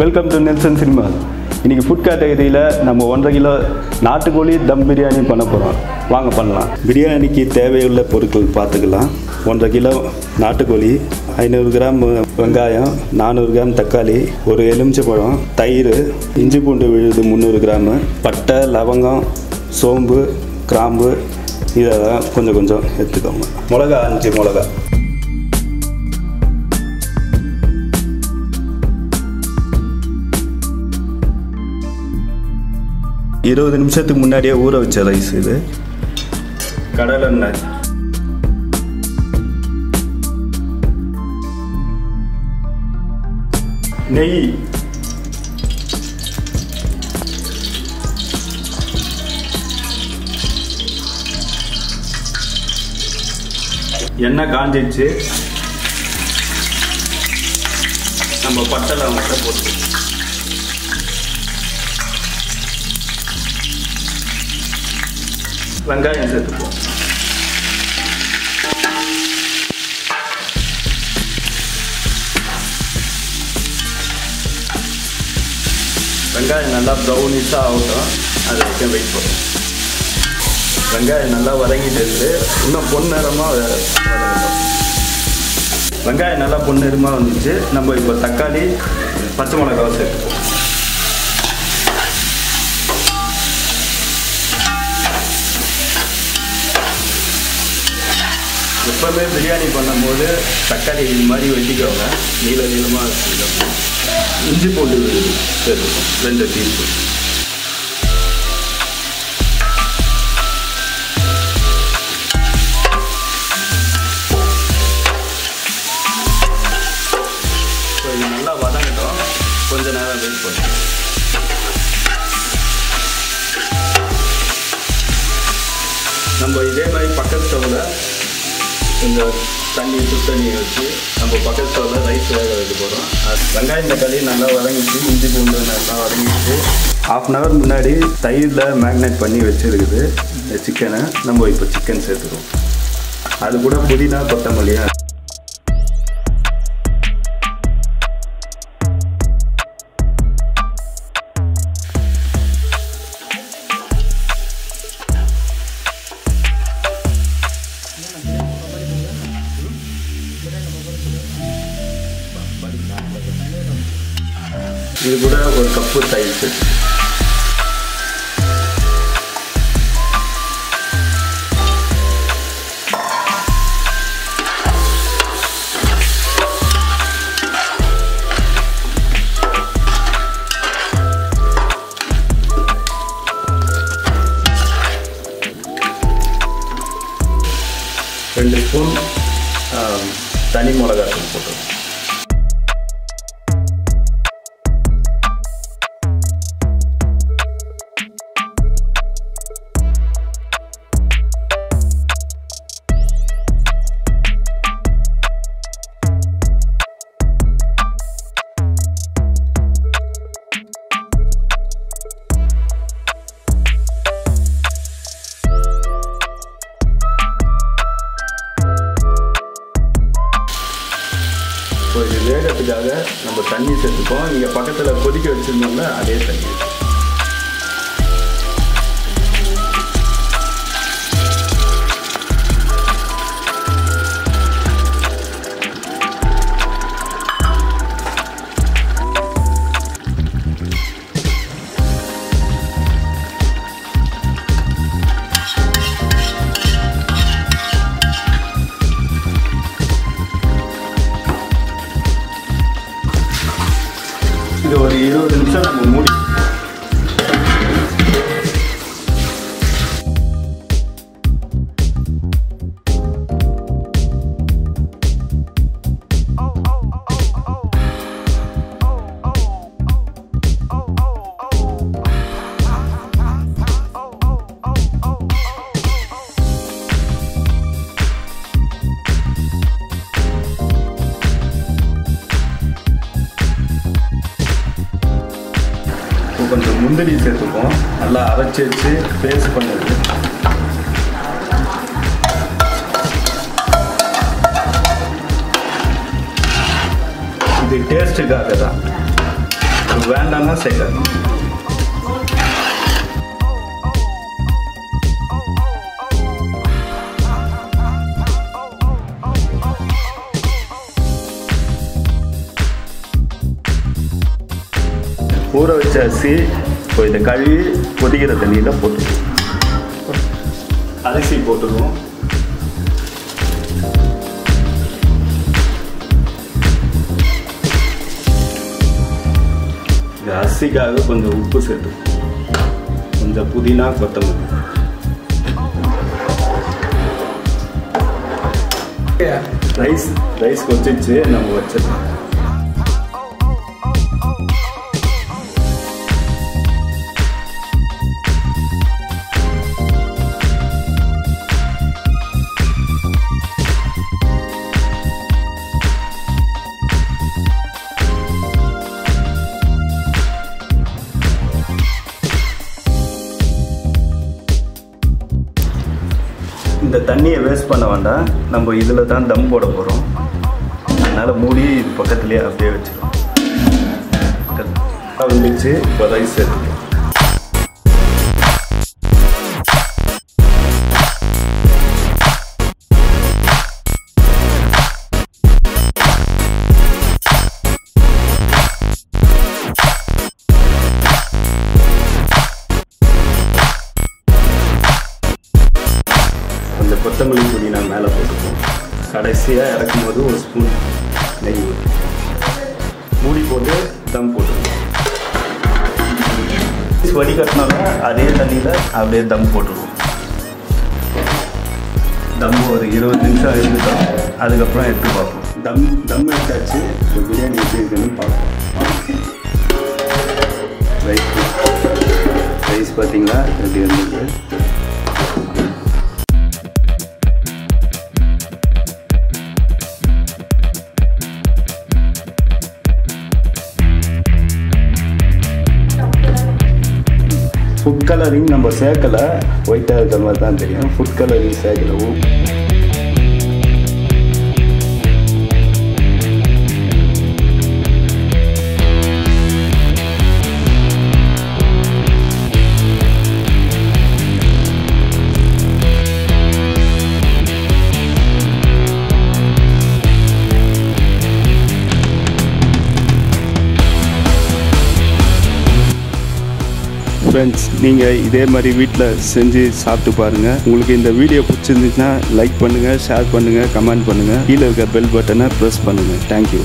Welcome to Nelson cinema இன்றைக்கி food கேட்டகரியில் நம்ம ஒன்றரை கிலோ நாட்டுக்கோழி தம் பிரியாணி பண்ண போகிறோம் வாங்க பண்ணலாம். பிரியாணிக்கு தேவையுள்ள பொருட்கள் பார்த்துக்கலாம். ஒன்றரை கிலோ நாட்டுக்கோழி ஐநூறு கிராம் வெங்காயம் நானூறு கிராம் தக்காளி ஒரு எலுமிச்சைப்பழம் தயிர் இஞ்சி பூண்டு விழுது முந்நூறு கிராமு பட்டை லவங்கம் சோம்பு கிராம்பு இதெல்லாம் கொஞ்சம் கொஞ்சம் எடுத்துக்கோங்க. மிளகா அஞ்சு மிளகா. இருபது நிமிஷத்துக்கு முன்னாடியே ஊற வச்ச ரைஸ் இது. கடலெண்ணெய் நெய். எண்ணெய் காஞ்சிச்சு நம்ம பட்டை லவங்கத்தை போட்டு வெங்காயம் சேர்த்துப்போம் வெங்காயம் நல்லா ப்ரௌனிஷாக ஆகட்டும். அது வரைக்கும் வெயிட் பண்ணும் வெங்காயம் நல்லா வதங்கிட்டு இருக்கு இன்னும் பொன்னிறமாக வதங்கட்டும். வெங்காயம் நல்லா பொன்னிறமாக வந்துச்சு. நம்ம இப்போ தக்காளி பச்சை மிளகாவை சேர்த்துக்குவோம் எப்பவுமே பிரியாணி பண்ணும்போது தக்காளி இது மாதிரி வெட்டிக்கோங்க. நீள நீளமாக வச்சுக்கோங்க இஞ்சி பூண்டு விழுது சேர்த்துக்கோம் ரெண்டு டீஸ்பூன். ஸோ இது நல்லா வதங்கட்டும். கொஞ்ச நேரம் வெயிட் பண்ணும் நம்ம இதே மாதிரி பக்கத்து ஸ்டவ்வில் இந்த தண்ணி சுடு தண்ணியை வச்சு நம்ம பக்கத்தில் ரைஸ் வேக வைக்க போகிறோம் வெங்காயம் தக்காளி நல்லா வதங்கிட்டு இஞ்சி பூண்டு நல்லா வதங்கிட்டு ஹாஃப் அன் ஹவர் முன்னாடி தயிரில் மேக்னேட் பண்ணி வச்சுருக்குது இந்த சிக்கனை நம்ம இப்போ சிக்கன் சேர்த்துருவோம் அது கூட புதினா கொத்தமல்லியா இது கூட ஒரு கப்பு தயிர் ரெண்டு ஸ்பூன் தனி மிளகாய் போட்டுருவோம் இப்போ இது வேகத்துக்காக நம்ம தண்ணி சேர்த்துப்போம். இங்கே பக்கத்தில் கொதிக்க வச்சுருந்தோம்ல அதே தண்ணி. இது ஒரு இருபது நிமிஷம் நம்ம மூடி கொஞ்சம் முந்திரி சேர்த்துப்போம். நல்லா அரைச்சி வச்சு பேஸ்ட் பண்ணது. இது டேஸ்ட்டுக்காக தான் வேண்டாம்னா சேர்க்காது. ஊற வச்ச அரிசி இப்போ இதை கழுவி கொதிக்கிற தண்ணியில் போட்டுருவோம் அரிசி போட்டுருவோம் இந்த அரிசிக்காக கொஞ்சம் உப்பு சேர்த்து கொஞ்சம் புதினா கொத்தமல்லி. ரைஸ் ரைஸ் கொச்சிச்சு நம்ம வச்சிடலாம். இந்த தண்ணியை வேஸ்ட் பண்ண வேண்டாம். நம்ம இதில் தான் தம் போட போகிறோம் அதனால் மூடி இது பக்கத்துலேயே அப்படியே வச்சிடும் வந்துச்சு இப்போ ரைஸ் சேர்த்துக்கலாம் கொத்தமல்லி பொடி நான் மேலே போட்டுப்போம். கடைசியாக இறக்கும் போது ஒரு ஸ்பூன் நெய். மூடி போட்டு தம் போட்டுருவோம். வடிகட்டினால அதே தண்ணியில் அப்படியே தம் போட்டுருவோம். தம் ஒரு இருபது நிமிஷம் இருந்துட்டோம் அதுக்கப்புறம் எடுத்து பார்ப்போம். தம் தம் எடுத்தாச்சு பிரியாணி எப்படி இருக்குன்னு பார்ப்போம். ரைஸ் ரைஸ் பார்த்தீங்களா? எப்படி இருந்துச்சு கலரிங் நம்ம சேர்க்கலை. ஒயிட்டாக இருக்கிற மாதிரி தான் தெரியும். ஃபுட் கலரிங் சேர்க்கலவும் ஃப்ரெண்ட்ஸ் நீங்கள் இதே மாதிரி வீட்டில் செஞ்சு சாப்பிட்டு பாருங்கள் உங்களுக்கு இந்த வீடியோ பிடிச்சிருந்துச்சுன்னா லைக் பண்ணுங்கள் ஷேர் பண்ணுங்கள் கமெண்ட் பண்ணுங்கள் கீழே இருக்க பெல் பட்டனை ப்ரெஸ் பண்ணுங்கள் தேங்க்யூ